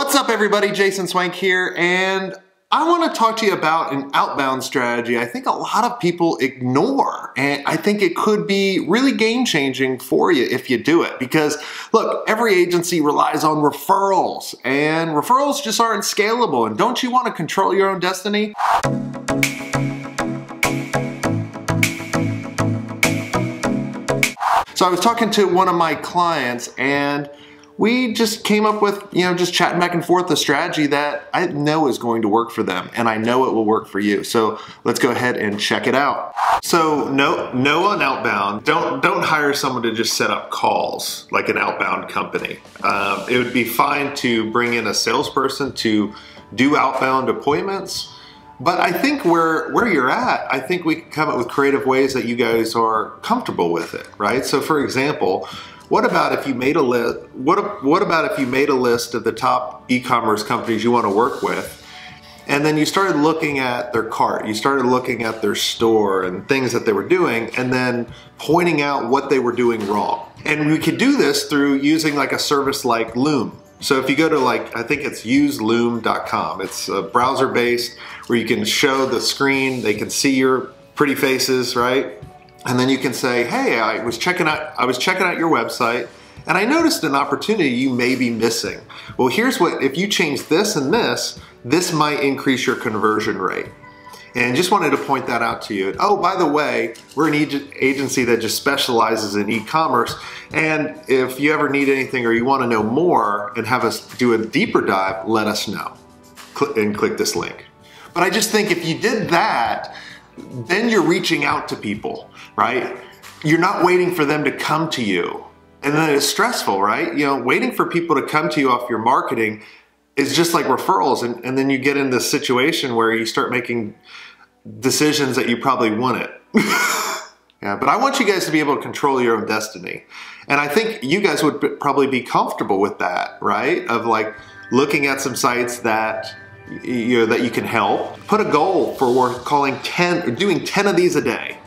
What's up everybody, Jason Swenk here, and I want to talk to you about an outbound strategy I think a lot of people ignore. And I think it could be really game changing for you if you do it. Because look, every agency relies on referrals, and referrals just aren't scalable. And don't you want to control your own destiny? So I was talking to one of my clients and we just came up with, you know, just chatting back and forth a strategy that I know is going to work for them and I know it will work for you. So let's go ahead and check it out. So no, no on outbound. Don't don't hire someone to just set up calls like an outbound company. Um, it would be fine to bring in a salesperson to do outbound appointments. But I think where where you're at, I think we can come up with creative ways that you guys are comfortable with it, right? So for example, what about if you made a list? What, what about if you made a list of the top e-commerce companies you want to work with? And then you started looking at their cart, you started looking at their store and things that they were doing, and then pointing out what they were doing wrong. And we could do this through using like a service like Loom. So if you go to like, I think it's useloom.com, it's a browser based where you can show the screen, they can see your pretty faces, right? And then you can say, hey, I was checking out, I was checking out your website and I noticed an opportunity you may be missing. Well, here's what, if you change this and this, this might increase your conversion rate. And just wanted to point that out to you. Oh, by the way, we're an agency that just specializes in e-commerce. And if you ever need anything or you want to know more and have us do a deeper dive, let us know. and click this link. But I just think if you did that, then you're reaching out to people, right? You're not waiting for them to come to you. And then it's stressful, right? You know, waiting for people to come to you off your marketing is just like referrals. And, and then you get in this situation where you start making decisions that you probably wouldn't. yeah, but I want you guys to be able to control your own destiny. And I think you guys would probably be comfortable with that, right? Of like looking at some sites that you know, that you can help. Put a goal for we're calling 10, or doing 10 of these a day.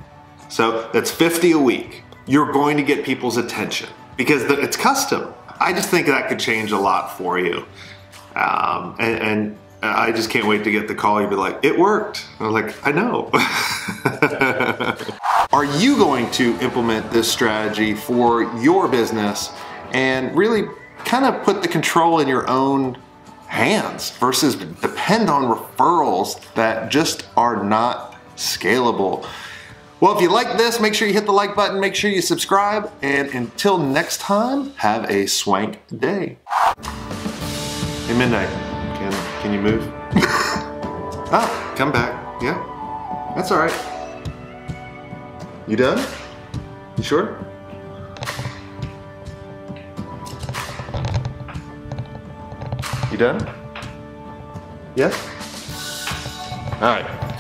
So that's 50 a week. You're going to get people's attention because it's custom. I just think that could change a lot for you. Um, and, and, I just can't wait to get the call. You'd be like, it worked. I'm like, I know. Are you going to implement this strategy for your business and really kind of put the control in your own hands versus depend on referrals that just are not scalable. Well, if you like this, make sure you hit the like button, make sure you subscribe, and until next time, have a swank day. Hey, Midnight, can, can you move? ah, come back, yeah. That's all right. You done? You sure? You done? Yes? All right.